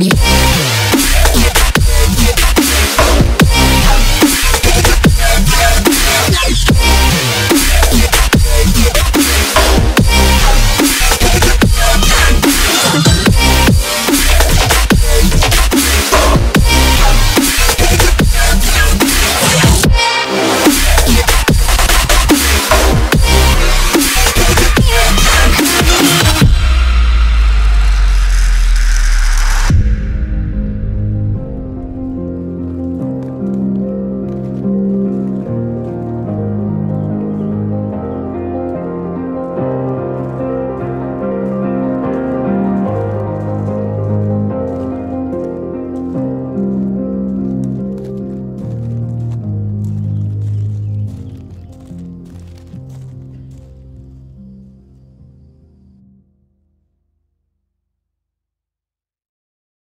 to.